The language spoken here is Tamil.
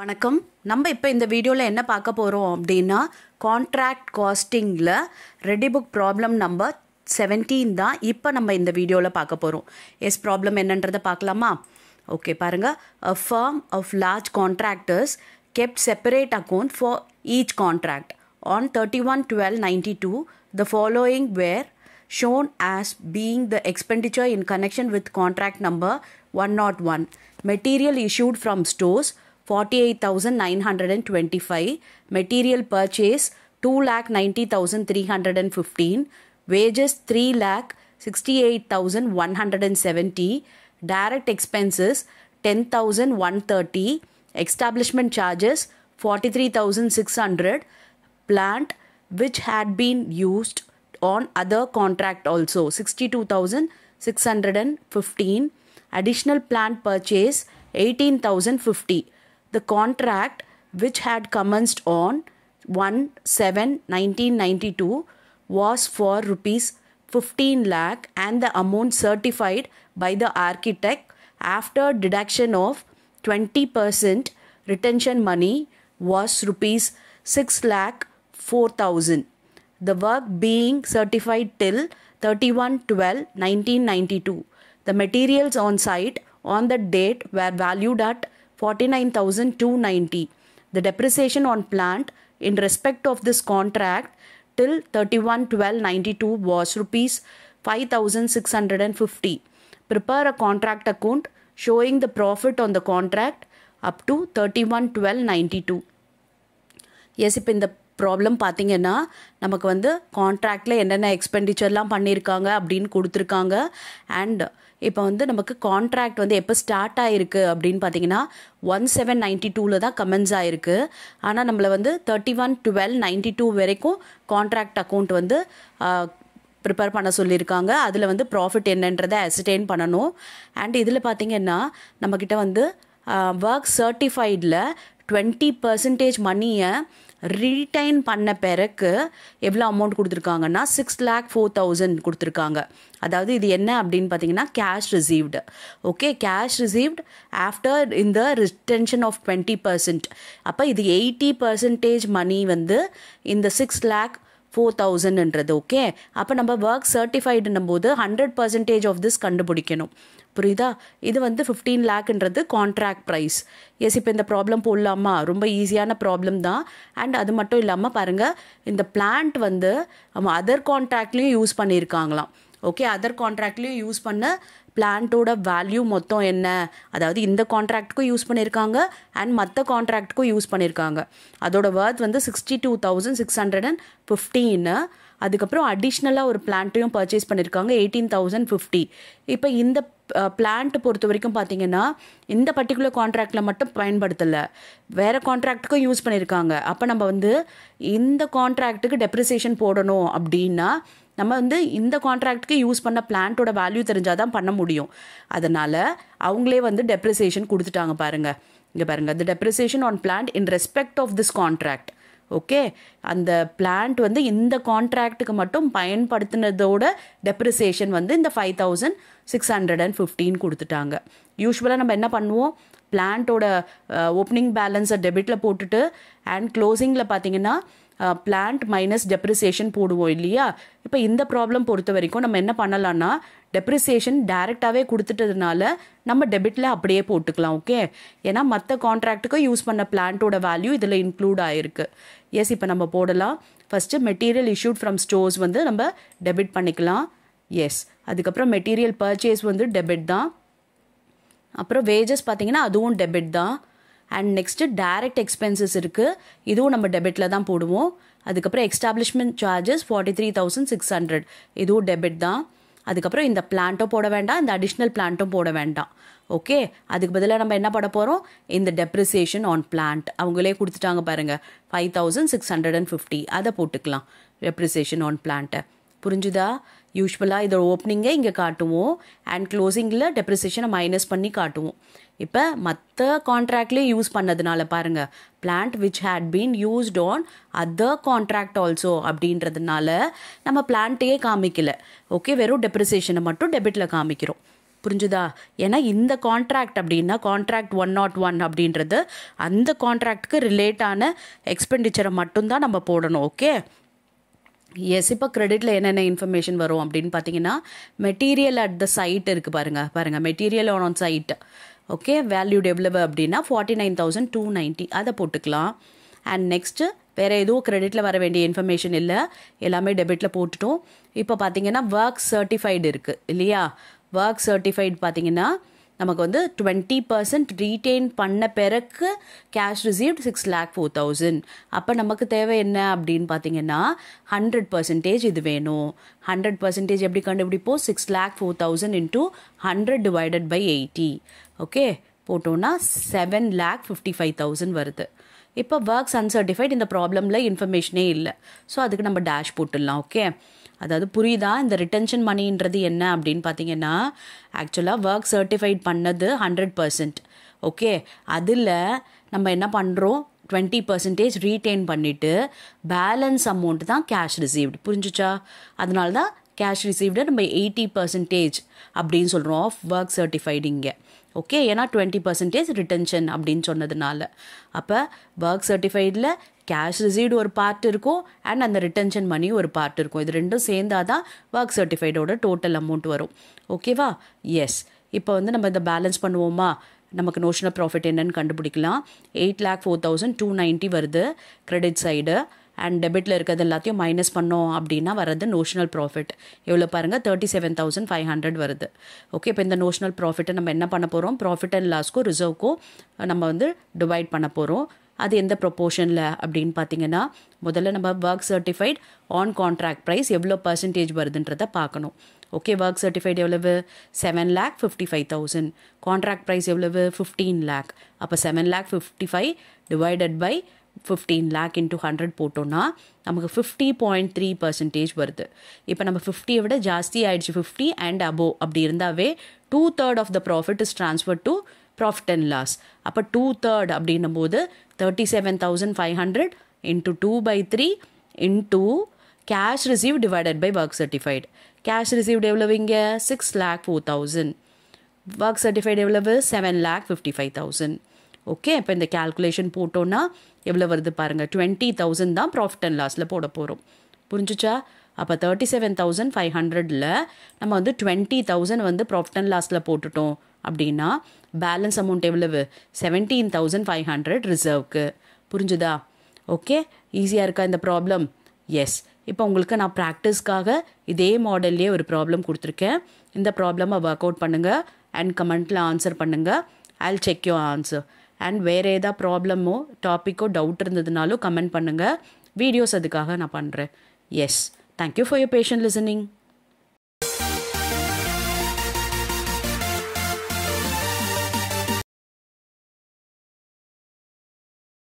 வணக்கம் நம்ம இப்போ இந்த வீடியோவில் என்ன பார்க்க போகிறோம் அப்படின்னா contract காஸ்டிங்கில் ready book problem number seventeen தான் இப்போ நம்ம இந்த வீடியோவில் பார்க்க போகிறோம் எஸ் ப்ராப்ளம் என்னன்றதை பார்க்கலாமா ஓகே பாருங்கள் a firm of large contractors kept separate account for each contract on thirty one twelve ninety two the following were shown as shown the expenditure in connection with connection number one nought one material issued from stores 48925 material purchase 2,90,315 wages 3,68,170 direct expenses 10,130 establishment charges 43,600 plant which had been used on other contract also 62615 additional plant purchase 18050 the contract which had commenced on 1 7 1992 was for rupees 15 lakh and the amount certified by the architect after deduction of 20% retention money was rupees 6 lakh 4000 the work being certified till 31 12 1992 the materials on site on the date were valued at 49,290. The depreciation on plant in respect of this contract till 31-12-92 was rupees 5,650. Prepare a contract account showing the profit on the contract up to 31-12-92. Yes, if in the problem பார்த்தீங்கன்னா நமக்கு வந்து கான்ட்ராக்டில் என்னென்ன எக்ஸ்பெண்டிச்சர்லாம் பண்ணியிருக்காங்க அப்படின்னு கொடுத்துருக்காங்க. அண்ட் இப்போ வந்து நமக்கு கான்ட்ராக்ட் வந்து எப்போ ஸ்டார்ட் ஆகிருக்கு அப்படின்னு பார்த்தீங்கன்னா ஒன் செவன் நைன்டி டூவில் தான் கமெண்ட்ஸ் ஆகிருக்கு ஆனால் நம்மளை வந்து thirty one twelve ninety two வரைக்கும் கான்ட்ராக்ட் அக்கௌண்ட் வந்து ப்ரிப்பேர் பண்ண சொல்லியிருக்காங்க அதில் வந்து ப்ராஃபிட் என்னன்றதை அசிடைன் பண்ணணும். அண்ட் இதில் பார்த்தீங்கன்னா நம்மக்கிட்ட வந்து ஒர்க் சர்டிஃபைடில் டுவெண்ட்டி பர்சன்டேஜ் மணியை ரீடைன் பண்ண பிறகு எவ்வளோ அமௌண்ட் கொடுத்துருக்காங்கன்னா சிக்ஸ் லேக் ஃபோர் தௌசண்ட் கொடுத்துருக்காங்க. அதாவது இது என்ன அப்படின்னு பார்த்தீங்கன்னா cash received okay cash received after இந்த ரிட்டென்ஷன் ஆஃப் டுவெண்ட்டி பர்சன்ட் அப்போ இது எயிட்டி பர்சன்டேஜ் மணி வந்து இந்த சிக்ஸ் லேக் ஃபோர் தௌசண்ட்ன்றது ஓகே அப்போ நம்ம ஒர்க் சர்டிஃபைடுன்னும் போது ஹண்ட்ரட் பர்சன்டேஜ் ஆஃப் திஸ் கண்டுபிடிக்கணும். புரியுதா? இது வந்து ஃபிஃப்டீன் லேக்ன்றது கான்ட்ராக்ட் ப்ரைஸ் எஸ் இப்போ இந்த ப்ராப்ளம் போடலாமா? ரொம்ப ஈஸியான ப்ராப்ளம் தான். அண்ட் அது மட்டும் இல்லாமல் பாருங்கள் இந்த பிளான்ட் வந்து நம்ம அதர் கான்ட்ராக்ட்லேயும் யூஸ் பண்ணியிருக்காங்களாம் ஓகே அதர் கான்ட்ராக்ட்லேயும் யூஸ் பண்ண பிளான்ட்டோட வேல்யூ மொத்தம் என்ன? அதாவது இந்த கான்ட்ராக்டுக்கும் யூஸ் பண்ணியிருக்காங்க அண்ட் மற்ற கான்ட்ராக்டுக்கும் யூஸ் பண்ணியிருக்காங்க அதோட வேர்த் வந்து sixty two thousand six hundred and ஃபிஃப்டீன்னு அதுக்கப்புறம் அடிஷ்னலாக ஒரு பிளான்ட்டையும் பர்ச்சேஸ் பண்ணியிருக்காங்க எயிட்டீன் தௌசண்ட் ஃபிஃப்டி இப்போ இந்த பிளான்ட் பொறுத்த வரைக்கும் பார்த்தீங்கன்னா இந்த பர்டிகுலர் கான்ட்ராக்டில் மட்டும் பயன்படுத்தலை. வேறு கான்ட்ராக்டுக்கும் யூஸ் பண்ணியிருக்காங்க அப்போ நம்ம வந்து இந்த கான்ட்ராக்ட்டுக்கு டெப்ரிசியேஷன் போடணும் அப்படின்னா நம்ம வந்து இந்த கான்ட்ராக்ட்க்கு யூஸ் பண்ண பிளான்ட்டோட வேல்யூ தெரிஞ்சால் தான் பண்ண முடியும். அதனால் அவங்களே வந்து டெப்ரிசியேஷன் கொடுத்துட்டாங்க பாருங்கள் இங்கே பாருங்கள் the depreciation on plant in respect of this contract okay அந்த பிளான்ட் வந்து இந்த கான்ட்ராக்டுக்கு மட்டும் பயன்படுத்தினதோட டெப்ரிசியேஷன் வந்து இந்த five thousand six hundred and fifteen கொடுத்துட்டாங்க யூஸ்வலாக நம்ம என்ன பண்ணுவோம்? பிளான்ட்டோட ஓப்பனிங் பேலன்ஸை டெபிட்டில் போட்டுட்டு அண்ட் க்ளோசிங்கில் பார்த்தீங்கன்னா பிளான்ட் மைனஸ் டெப்ரிசியேஷன் போடுவோம் இல்லையா? இப்போ இந்த ப்ராப்ளம் பொறுத்த வரைக்கும் நம்ம என்ன பண்ணலாம்னா டெப்ரிசியேஷன் டைரெக்டாகவே கொடுத்துட்டதுனால நம்ம டெபிட்டில் அப்படியே போட்டுக்கலாம் ஓகே ஏன்னா மற்ற கான்ட்ராக்ட்டுக்கும் யூஸ் பண்ண பிளான்ட்டோட வேல்யூ இதில் இன்க்ளூட் ஆகிருக்கு எஸ் இப்போ நம்ம போடலாம். First material issued from stores வந்து நம்ம டெபிட் பண்ணிக்கலாம். எஸ் அதுக்கப்புறம் மெட்டீரியல் பர்ச்சேஸ் வந்து டெபிட் தான். அப்புறம் வேஜஸ் பார்த்தீங்கன்னா அதுவும் டெபிட் தான். அண்ட் நெக்ஸ்ட்டு டைரக்ட் எக்ஸ்பென்சஸ் இருக்குது இதுவும் நம்ம டெபிட்டில் தான் போடுவோம். அதுக்கப்புறம் establishment charges forty three thousand six hundred இதுவும் டெபிட் தான். அதுக்கப்புறம் இந்த பிளான்ட்டும் போட வேண்டாம். இந்த அடிஷ்னல் பிளான்ட்டும் போட வேண்டாம். ஓகே அதுக்கு பதிலாக நம்ம என்ன பண்ண போகிறோம் இந்த டெப்ரிசியேஷன் ஆன் பிளான்ட் அவங்களே கொடுத்துட்டாங்க பாருங்கள் five thousand six hundred and fifty அதை போட்டுக்கலாம். டெப்ரிசியேஷன் ஆன் பிளான்ட்டை புரிஞ்சுதா? யூஸ்வலாக இதோட ஓப்பனிங்கை இங்கே காட்டுவோம். அண்ட் க்ளோசிங்கில் டெப்ரிசியேஷனை மைனஸ் பண்ணி காட்டுவோம். இப்போ மற்ற கான்ட்ராக்ட்லேயும் யூஸ் பண்ணதுனால பாருங்கள் plant which had been used on other contract also அப்படின்றதுனால நம்ம பிளான்ட்டையே காமிக்கல. ஓகே வெறும் டெப்ரிசியேஷனை மட்டும் டெபிட்டில் காமிக்கிறோம். புரிஞ்சுதா? ஏன்னா இந்த கான்ட்ராக்ட் அப்படின்னா கான்ட்ராக்ட் ஒன் நாட் ஒன் அப்படின்றது அந்த கான்ட்ராக்ட்க்கு ரிலேட்டான எக்ஸ்பெண்டிச்சரை மட்டும்தான் நம்ம போடணும். ஓகே எஸ் இப்போ கிரெடிட்டில் என்னென்ன இன்ஃபர்மேஷன் வரும் அப்படின்னு பார்த்தீங்கன்னா மெட்டீரியல் அட் த சைட் இருக்குது பாருங்கள் பாருங்கள் material on on site okay value develop அப்படின்னா forty nine thousand two ninety அதை போட்டுக்கலாம். அண்ட் நெக்ஸ்ட்டு வேறு எதுவும் கிரெடிட்டில் வர வேண்டிய இன்ஃபர்மேஷன் இல்லை. எல்லாமே டெபிட்டில் போட்டுட்டோம். இப்போ பார்த்தீங்கன்னா ஒர்க் சர்டிஃபைடு இருக்குது இல்லையா? ஒர்க் சர்டிஃபைடு பார்த்தீங்கன்னா நமக்கு வந்து டுவெண்ட்டி பர்சன்ட் ரீட்டைன் பண்ண பிறகு cash received six lakh four thousand அப்போ நமக்கு தேவை என்ன அப்படின்னு பார்த்தீங்கன்னா ஹண்ட்ரட் பர்சன்டேஜ் இது வேணும். ஹண்ட்ரட் பர்சன்டேஜ் எப்படி கண்டுபிடிப்போம்? Six lakh four thousand into hundred divided by eighty okay போட்டோன்னா seven lakh fifty five thousand வருது. இப்போ ஒர்க்ஸ் அன்சர்டிஃபைட் இந்த ப்ராப்ளமில் இன்ஃபர்மேஷனே இல்லை. ஸோ அதுக்கு நம்ம டேஷ் போட்டுடலாம். ஓகே அதாவது புரியுதா? இந்த ரிட்டன்ஷன் மணின்றது என்ன அப்படின்னு பார்த்தீங்கன்னா ஆக்சுவலாக ஒர்க் சர்டிஃபைட் பண்ணது ஹண்ட்ரட் பர்சன்ட் ஓகே அதில் நம்ம என்ன பண்ணுறோம் டுவெண்ட்டி பர்சன்டேஜ் ரீட்டைன் பண்ணிவிட்டு பேலன்ஸ் அமௌண்ட் தான் கேஷ் ரிசீவ்டு புரிஞ்சுச்சா? அதனால தான் கேஷ் ரிசீவ்டு நம்ம எயிட்டி பர்சன்டேஜ் அப்படின்னு சொல்கிறோம் ஆஃப் ஒர்க் சர்டிஃபைடு இங்கே. ஓகே ஏன்னா டுவெண்ட்டி பர்சன்டேஜ் ரிட்டன்ஷன் அப்படின்னு சொன்னதுனால. அப்போ ஒர்க் சர்டிஃபைடில் கேஷ் ரிசீவ்டு ஒரு பார்ட் இருக்கும் அண்ட் அந்த ரிட்டன்ஷன் மணி ஒரு பார்ட் இருக்கும். இது ரெண்டும் சேர்ந்தாதான் தான் ஒர்க் சர்டிஃபைடோட டோட்டல் அமௌண்ட் வரும் ஓகேவா எஸ் இப்போ வந்து நம்ம இந்த பேலன்ஸ் பண்ணுவோமா? நமக்கு நோஷனல் ப்ராஃபிட் என்னன்னு கண்டுபிடிக்கலாம். Eight lakh four thousand two ninety வருது கிரெடிட் சைடு அண்ட் டெபிட்டில் இருக்கிறது எல்லாத்தையும் மைனஸ் பண்ணோம் அப்படின்னா வர்றது நோஷனல் ப்ராஃபிட் எவ்வளோ பாருங்கள் thirty seven thousand five hundred வருது. ஓகே இப்போ இந்த நோஷனல் ப்ராஃபிட்டை நம்ம என்ன பண்ண போகிறோம் ப்ராஃபிட் அண்ட் லாஸ்க்கும் ரிசர்வ்க்கும் நம்ம வந்து டிவைட் பண்ண போகிறோம் அது எந்த ப்ரொப்போர்ஷனில் அப்படின்னு பார்த்தீங்கன்னா முதல்ல நம்ம work certified on contract price எவ்வளோ பர்சன்டேஜ் வருதுன்றதை பார்க்கணும். ஓகே ஒர்க் சர்டிஃபைட் எவ்வளவு? Seven lakh fifty five thousand contract price எவ்வளவு? ஃபிஃப்டீன் லேக் அப்போ seven lakh fifty five divided by fifteen lakh into hundred போட்டோன்னா நமக்கு ஃபிஃப்டி பாயிண்ட் த்ரீ பர்சன்டேஜ் வருது. இப்போ நம்ம ஃபிஃப்டியை விட ஜாஸ்தி ஆயிடுச்சு ஃபிஃப்டி அண்ட் அபோவ் அப்படி இருந்தாவே two third of the profit is transfer to profit and loss அப்போ டூ தேர்ட் அப்படின்னும் போது thirty seven thousand five hundred into two by three into cash receive divided by work certified cash received எவ்வளவு இங்கே? Six lakh four thousand work certified எவ்வளவு? Seven lakh fifty five thousand okay இப்போ இந்த கேல்குலேஷன் போட்டோன்னா எவ்வளோ வருது பாருங்கள் டுவெண்ட்டி தௌசண்ட் தான் ப்ராஃபிட் அண்ட் லாஸில் போட போகிறோம் புரிஞ்சுச்சா? அப்போ தேர்ட்டி செவன் தௌசண்ட் ஃபைவ் ஹண்ட்ரடில் நம்ம வந்து டுவெண்ட்டி தௌசண்ட் வந்து ப்ராஃபிட் அண்ட் லாஸில் போட்டுட்டோம் அப்படின்னா பேலன்ஸ் அமௌண்ட் எவ்வளவு? செவன்டீன் தௌசண்ட் ஃபைவ் ஹண்ட்ரட் ரிசர்வ்க்கு புரிஞ்சுதா? ஓகே ஈஸியாக இருக்கா இந்த ப்ராப்ளம் எஸ் இப்போ உங்களுக்கு நான் ப்ராக்டிஸ்க்காக இதே மாடல்லே ஒரு ப்ராப்ளம் கொடுத்துருக்கேன். இந்த ப்ராப்ளமை ஒர்க் அவுட் பண்ணுங்கள் அண்ட் கமெண்ட்டில் ஆன்சர் பண்ணுங்கள் I check you answer and வேறு ஏதாவது ப்ராப்ளமோ டாப்பிக்கோ டவுட் இருந்ததுனாலும் கமெண்ட் பண்ணுங்கள் வீடியோஸ் அதுக்காக நான் பண்ணுறேன் yes Thank you for your patient listening.